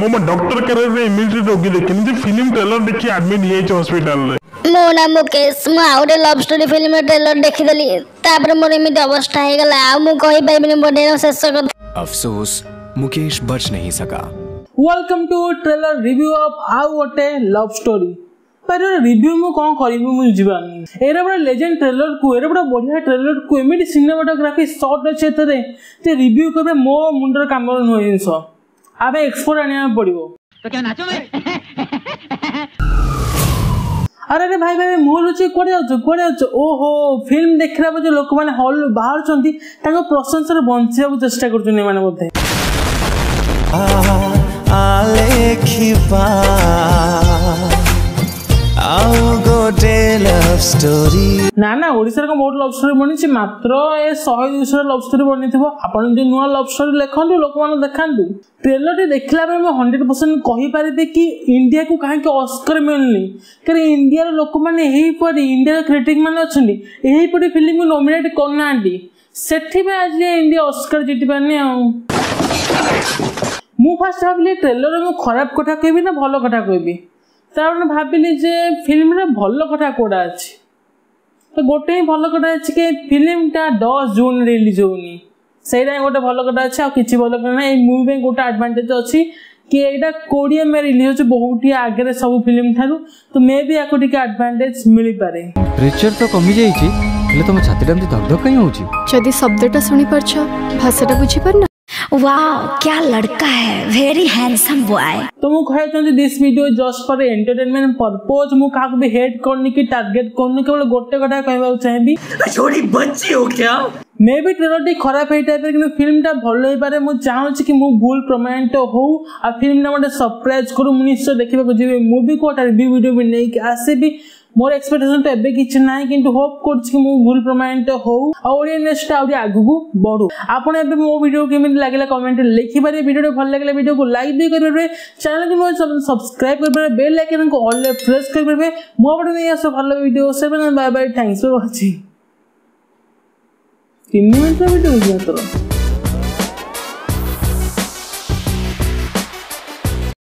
मोम डॉक्टर करे रे इम्यूनिटी रोगी देखिन जे फिल्म ट्रेलर देखि एडमिट हे छ हॉस्पिटल रे मो ना मुकेश मु आउडे लव स्टोरी फिल्म ट्रेलर देखि देली तापर मोर एमित तो अवस्था हे गला आ मु कहि पाइबनि बडे शेष अफसोस मुकेश बच नहीं सका welcome to trailer review of आउ गोटे लव स्टोरी पर रिव्यू ମୁଁ କ'ଣ କରିବି ମୁଁ ବୁଝିପାରୁନି ଏଇଟା ଗୋଟେ ଲେଜେଣ୍ଡ ଟ୍ରେଲର୍କୁ ଏଇଟା ଗୋଟେ ବଢ଼ିଆ ଟ୍ରେଲର୍କୁ ଏମିତି ସିନେମାଟୋଗ୍ରାଫି ସର୍ଟ ଅଛି ଏଥିରେ ଯେ ରିଭ୍ୟୁ କେବେ ମୋ ମୁଣ୍ଡର କାମରେ ନୁହେଁ ଜିନିଷ ଆବେ ଏକ୍ସପୋର୍ଟ ଆଣିବାକୁ ପଡ଼ିବ ଆରେ ଆରେ ଭାଇ ଭାଇ ମୁଁ ରହୁଛି କୁଆଡ଼େ ଯାଉଛୁ କୁଆଡ଼େ ଯାଉଛୁ ଓହୋ ଫିଲ୍ମ ଦେଖିଲା ପରେ ଲୋକମାନେ ହଲ୍ରୁ ବାହାରୁଛନ୍ତି ତାଙ୍କ ପ୍ରଶଂସାରେ ବଞ୍ଚିବାକୁ ଚେଷ୍ଟା କରୁଛନ୍ତି ଏମାନେ ବୋଧେ ଲେଖିବା ନା ନା ଓଡ଼ିଶାରେ କ'ଣ ବହୁତ ଲଭ୍ ଷ୍ଟୋରି ବନିଛି ମାତ୍ର ଏ ଶହେ ଦୁଇଶହ ଲଭ୍ ଷ୍ଟୋରି ବନିଥିବ ଆପଣ ଯଦି ନୂଆ ଲଭ୍ ଷ୍ଟୋରି ଲେଖନ୍ତୁ ଲୋକମାନେ ଦେଖାନ୍ତୁ ଟ୍ରେଲରଟି ଦେଖିଲା ବେଳେ ମୁଁ ହଣ୍ଡ୍ରେଡ଼ ପରସେଣ୍ଟ କହିପାରିବି କି ଇଣ୍ଡିଆକୁ କାହିଁକି ଅସ୍କର ମିଳୁନି କାରଣ ଇଣ୍ଡିଆର ଲୋକମାନେ ଏହିପରି ଇଣ୍ଡିଆର କ୍ରିଟିକ୍ ମାନେ ଅଛନ୍ତି ଏହିପରି ଫିଲ୍ମକୁ ନୋମିନେଟ୍ କରୁନାହାନ୍ତି ସେଥିପାଇଁ ଆଜି ଇଣ୍ଡିଆ ଅସ୍କର ଜିତିପାରୁନି ଆଉ ମୁଁ ଫାଷ୍ଟ ଭାବିଲି ଟ୍ରେଲରରେ ମୁଁ ଖରାପ କଥା କହିବି ନା ଭଲ କଥା କହିବି ତେଣୁ ଭାବିଲି ଯେ ଫିଲ୍ମଟା ଭଲ କଥା କେଉଁଟା ଅଛି ତ ଗୋଟେ ହିଁ ଭଲ କଥା ଅଛି କି ଫିଲ୍ମଟା ଦଶ ଜୁନ୍ ରିଲିଜ୍ ହେଉନି ସେଇଟା ହିଁ ଗୋଟେ ଭଲ କଥା ଅଛି ଆଉ କିଛି ଭଲ କଥା ନାହିଁ ଏଇ ମୁଭି ପାଇଁ ଗୋଟେ ଆଡ଼ଭାଣ୍ଟେଜ୍ ଅଛି କି ଏଇଟା କୋଡ଼ିଏ ମେ ରିଲିଜ୍ ହେଉଛି ବହୁତ ଆଗରେ ସବୁ ଫିଲ୍ମ ଠାରୁ ତ ମେ ବି ଆକୁ ଟିକେ ଆଡ଼ଭାଣ୍ଟେଜ୍ ମିଳିପାରେ ପ୍ରେଚର୍ ତ କମିଯାଇଛି ହେଲେ ତମ ଛାତିଟା ଏମିତି ଧକ୍ ଧକ୍ କାହିଁ ହେଉଛି ଯଦି ଶବ୍ଦଟା ଶୁଣିପାରୁଛ ଭାଷାଟା ବୁଝିପାରୁନ wow क्या लड़का है very handsome boy तो मु कहै छन this video just for entertainment purpose मु काक भी हेड करने की टारगेट करने केवल गोटे कथा कहबा चाहेबी छोड़ी बच्ची हो क्या मे भी ट्रेलर टी खराब होता है कि फिल्म टा भल हो पारे मु चाहूँ कि मु भूल प्रमाणित हो आ फिल्म टा मते सरप्राइज करू मु निश्चय देखबा को जेबे मु भी कोटा रिव्यू वीडियो भी नहीं आसे भी मोर एक्सपेक्टेशन तो एबे किछ नाही किंतु होप करछ कि मु भूल प्रमाणित हो और ये नेक्स्ट आउरी आगु को बडो आपन एबे मो वीडियो केमि लागला कमेंट लेखि बारे वीडियो भल लागला वीडियो को लाइक दे करबे चैनल के मो सब्सक्राइब करबे बेल आइकन को ऑल ले प्रेस करबे मो बडो नै आसो भल video seven bye bye thanks for watching 3 minute video जतरो